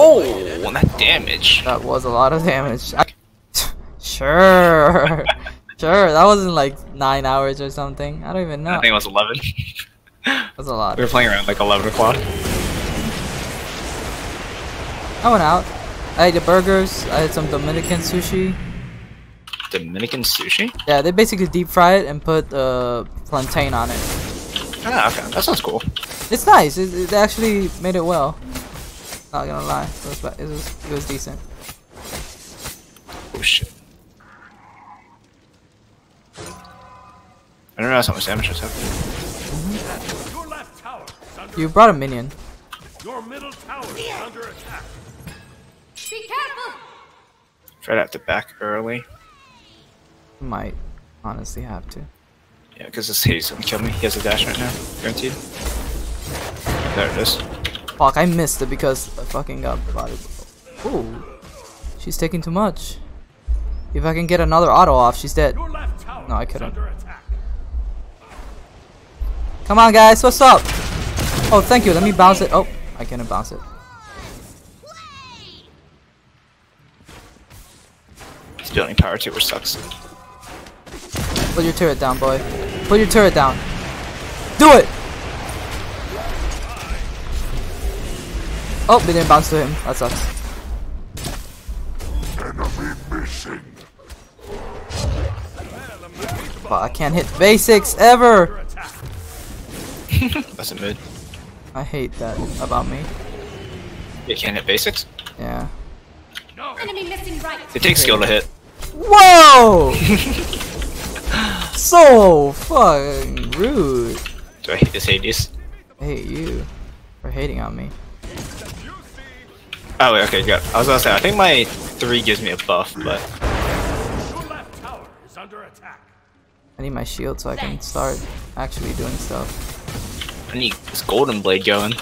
Oh, that damage. That was a lot of damage. I sure. sure, that wasn't like 9 hours or something. I don't even know. I think it was 11. That's a lot. we were playing around like 11 o'clock. I went out. I ate the burgers. I had some Dominican sushi. Dominican sushi? Yeah, they basically deep fry it and put uh, plantain on it. Ah, okay. That sounds cool. It's nice. It, it actually made it well. Not gonna lie, it was, it was, it was decent. Oh shit. I don't know how much damage was happening. Your left tower is under You brought a minion. your middle tower is under attack. Be careful! Try to have to back early. Might honestly have to. Yeah, because this Hades gonna kill me. He has a dash right now. Guaranteed. There it is. Fuck, I missed it because I fucking got body. Ooh, she's taking too much. If I can get another auto off, she's dead. Your left tower No, I couldn't. Come on, guys, what's up? Oh, thank you. Let me bounce it. Oh, I can't bounce it. He's building power too, which sucks. Put your turret down, boy. Put your turret down. Do it! Oh, we didn't bounce to him. That sucks. But I can't hit basics ever. That's a mid. I hate that about me. You can't hit basics. Yeah. Enemy missing right. It takes skill to hit. Whoa! so fucking rude. Do I hate this Hades? I hate you for hating on me. Oh wait, okay, good. I was gonna say, I think my 3 gives me a buff, but Your left tower is under attack. I need my shield so I can start actually doing stuff. I need this golden blade going.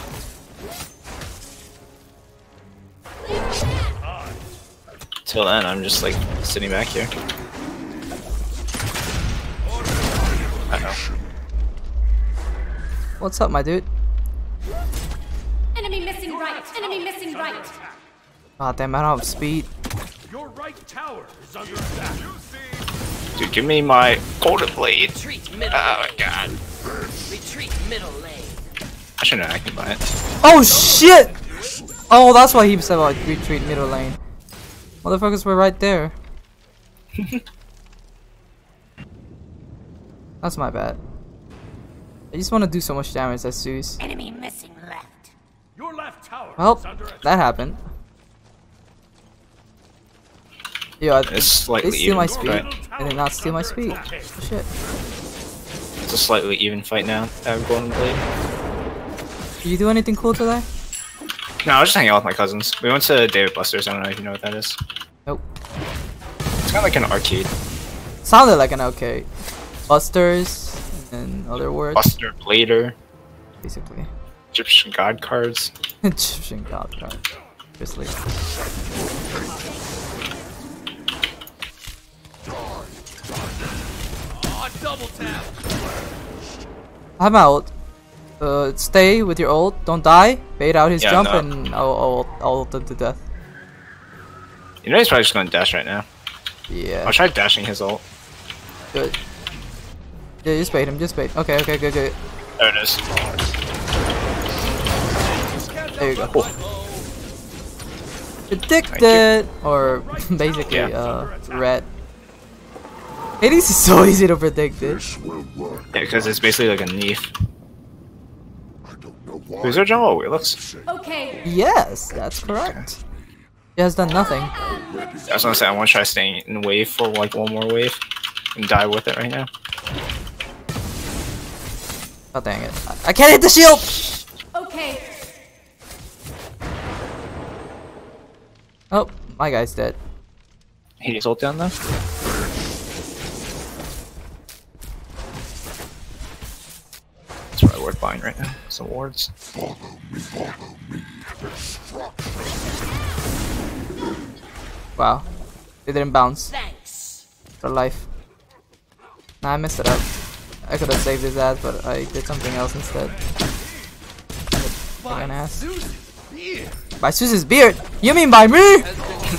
Till then, I'm just like sitting back here. What's up, my dude? Enemy missing right. Enemy missing right. Ah, damn, I don't have speed. Your right tower is under attack. Dude, give me my golden blade. Retreat middle Oh my god. Retreat middle lane. I should know I can buy it. Oh shit! Oh, that's why he said about retreat middle lane. Motherfuckers were right there. that's my bad. I just want to do so much damage as Zeus. Enemy missing left. Your left tower Well, is under attack. that happened. Yo, I, It's they slightly steal even, my speed. right? They did not steal my speed. Oh, shit. It's a slightly even fight now. I have golden blade. Did you do anything cool today? No, I was just hanging out with my cousins. We went to David Buster's. I don't know if you know what that is. Nope. It's kind of like an arcade. Sounded like an okay. Busters and other words, Buster, Blader, basically. Egyptian god cards. Egyptian god card. Seriously. Double tap. I'm out. Uh, stay with your ult. Don't die. Bait out his Yeah, jump no. and I'll, I'll, I'll ult him to death. You know he's probably just going to dash right now. Yeah. I'll try dashing his ult. Good. Yeah, just bait him. Just bait. Okay, okay, good, good. There it is. There you go. Predicted! Or basically, Yeah. uh, red. Hades is so easy to predict it. Yeah, because it's basically like a Neith. Who's our jungle? It looks. Okay. Yes, that's correct. He has done nothing. I was gonna say I want to try staying in wave for like one more wave and die with it right now. Oh dang it. I, I can't hit the shield! Okay. Oh, my guy's dead. Hades ult down though. It's probably worth buying right now. Some wards. Wow. They didn't bounce Thanks. for life. Nah, I messed it up. I could have saved his ass, but I did something else instead. Fucking ass. By Zeus's beard? You mean by me?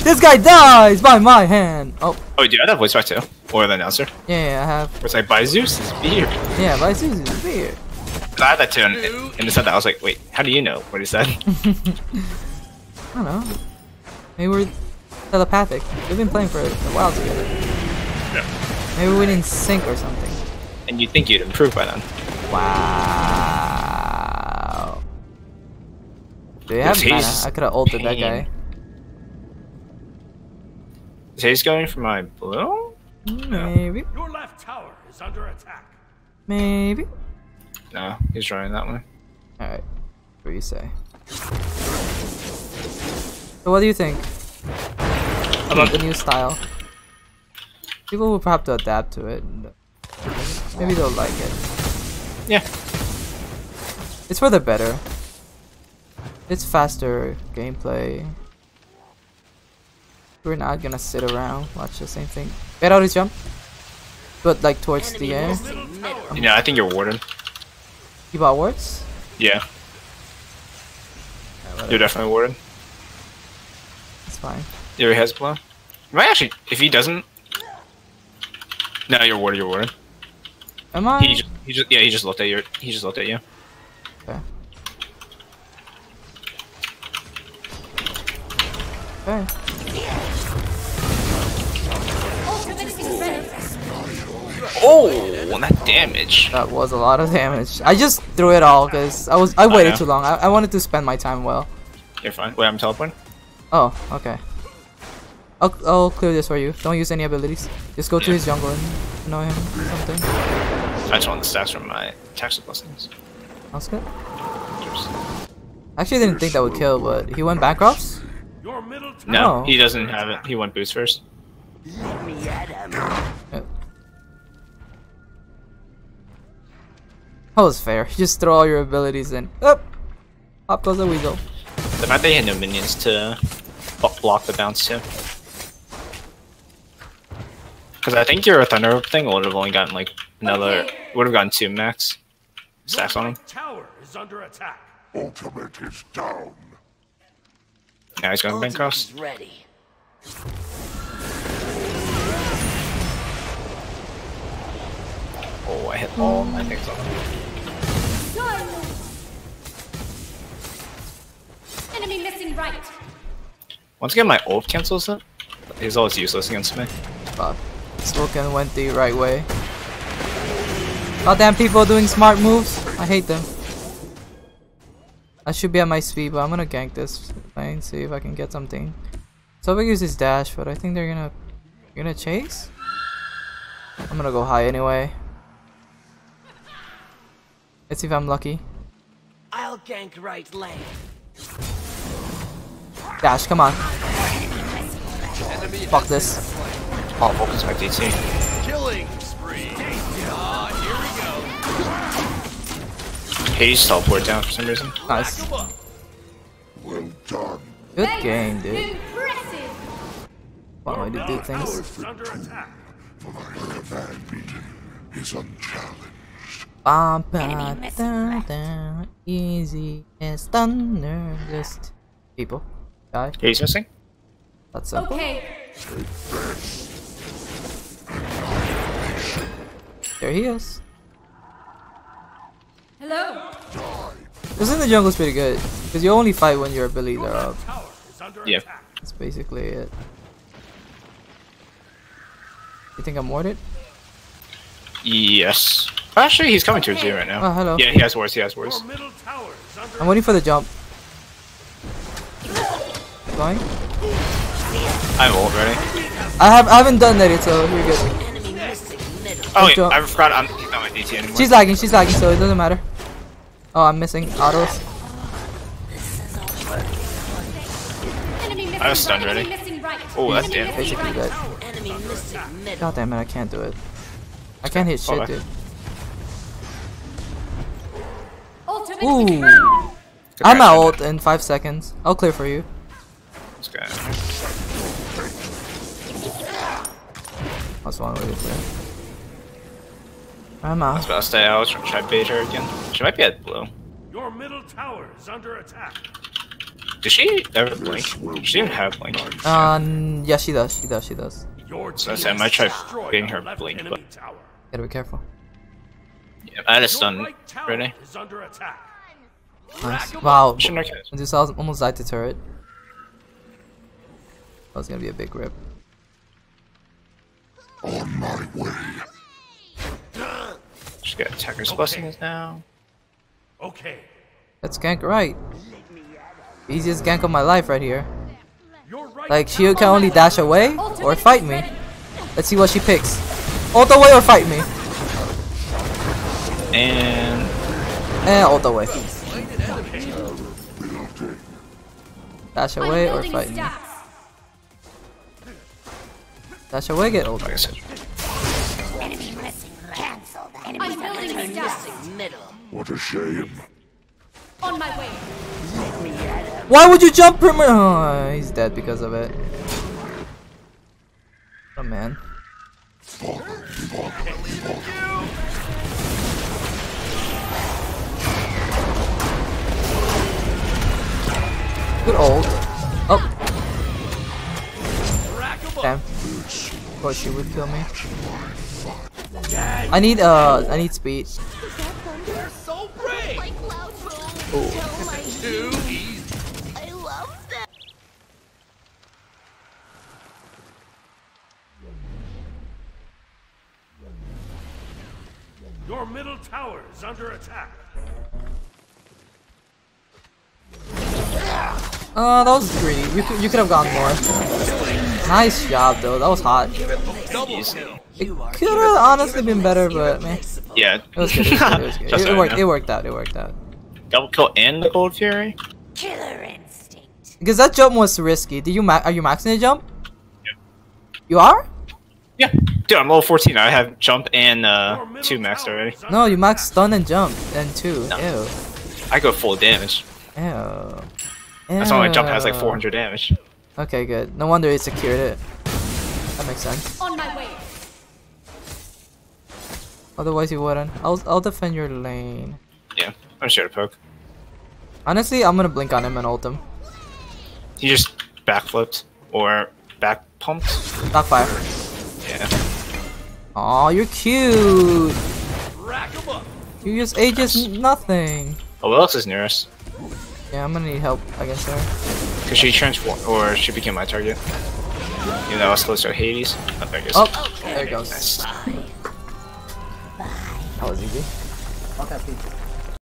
This guy dies by my hand. Oh, Oh, do you have that voice back too? Or the announcer? yeah, yeah I have. It's like, by Zeus's beard. Yeah, by Zeus's beard. But I had that too, and, and it said that. I was like, wait, how do you know what he said? I don't know. Maybe we're telepathic. We've been playing for a while together. Yeah. Maybe we didn't sync or something. And you'd think you'd improve by then. Wow. Do you have Yes, mana? I could have ulted that guy. Is Hades going for my blue? Maybe. Your left tower is under attack. Maybe. No, he's drawing that one. Alright. What do you say? So what do you think about the new style? People will have to adapt to it. And Maybe they'll like it. Yeah. It's for the better. It's faster gameplay. We're not gonna sit around watch the same thing. Get out his jump. But like towards the end. Missing middle. You know, I think you're warden. You bought wards? Yeah, you're definitely warden. It's fine. Yeah, he has blow. You might actually, if he doesn't. No, you're warden. You're warden. Am I? He just, he just, yeah, he just looked at you. He just looked at you. Okay. Okay. Ultimate is ready. Oh, that damage. That was a lot of damage. I just threw it all because I was I waited too long. I, I wanted to spend my time well. You're fine. Wait, I'm teleporting. Oh, okay. I'll, I'll clear this for you. Don't use any abilities. Just go to his jungle and annoy him or something. I just want the stats from my tax blessings. Sounds good. I actually didn't think that would kill, but he went? Your No, Oh. he doesn't have it. He went boost first. Let me at him. Yeah. That was fair. You just throw all your abilities in. Up! Up goes the weasel. The fact they had no minions to block the bounce too. Because I think your thunder thing would have only gotten like another, would have gotten two max stacks on him. tower is under attack. Ultimate is down. Now he's going Ultimate bankrupt. ready. Oh, I hit all my things on him. Enemy missing right. Once again, my ult cancels it. He's always useless against me. Fuck. Sobek went the right way. Goddamn people doing smart moves. I hate them. I should be at my speed, but I'm gonna gank this lane, see if I can get something. So we use his dash, but I think they're gonna gonna chase? I'm gonna go high anyway. Let's see if I'm lucky. I'll gank right lane. Dash, come on. Fuck this. Oh, focus my DT. Here Hades teleport down for some reason. Nice. we go. Come up. Well done. Good game, dude. Impressive. Fun way to do things. Tower is under attack. For my caravan meeting is unchallenged. Bum, ba, missing dun, easy as thunder. Just people die. Hades missing? That's simple. Okay. There he is. Hello. This in the jungle's pretty good because you only fight when your abilities are up. left tower Yeah. That's basically it. You think I'm warded? Yes. Actually, he's coming towards you right now. Oh, hello. Yeah, he has wards. He has wards. Your middle tower is under I'm waiting for the jump. Going? I'm ult ready. I have I haven't done that yet, so you're good. Enemy missing middle. Oh, wait, jump. I forgot. I'm not my DT anymore. She's lagging. She's lagging, so it doesn't matter. Oh, I'm missing autos. I was stunned right. already. Enemy missing right. Oh, that's damn. missing Basically right. that. Oh, enemy missing middle. God damn it, I can't do it. I can't hit shit, dude. Ooh. I'm out ult in five seconds. I'll clear for you. This guy. That's one way to clear. I'm out. I was out. about to say I was trying to try to bait her again. She might be at blue. Your middle tower is under attack. Did she ever blink? She didn't have blink. Um, yeah, she does. She does. She does. Your So I team said I might try destroyed getting the her left blink, enemy tower. Gotta be careful. Yeah, I had a Your stun right ready. under attack. Nice. Wow. Shouldn't have Medusa almost died to turret. That was gonna be a big rip. On my way. Just got attacker's blessings now. Okay. Let's gank right. Easiest gank of my life right here. Like, she can only dash away or fight me. Let's see what she picks. Ult away or fight me? And Eh, ult away. Dash away or fight me? Dash away, get ult. like I said, Enemy missing Cancel that. I'm building Enemy stats. missing middle. What a shame. On my way. Why would you jump him? Oh, he's dead because of it. Oh man. Good old. Oh. Damn. Of course she would kill me. I need uh I need speed. Your middle tower is under attack. Uh, that was greedy. You could you could have gone more. Nice job though. That was hot. It could have honestly been better, but man, it Yeah. was good. It, was good, it, was good. It- it worked. It worked out. It worked out. Double kill and the gold fury. Killer instinct. Because that jump was risky. Did you ma- are you maxing the jump? Yeah. You are? Yeah, dude, I'm level 14. I have jump and uh two maxed already. No, you max stun and jump, then two. No. Ew. I go full damage. Ew. That's why my jump has like 400 damage. Okay, good. No wonder he secured it. That makes sense. On my way. Otherwise, you wouldn't. I'll I'll defend your lane. Yeah, I'm sure to poke. Honestly, I'm gonna blink on him and ult him. He just backflipped or back pumped. Backfire. Yeah. Aw, you're cute. Rack 'em up. You use ages n- nothing. Oh, what else is near us? Yeah, I'm gonna need help against her. Because she transformed, or she became my target. You know, I was close to Hades. Oh, there it goes. Oh, there it goes. Nice. That was easy. Okay, please.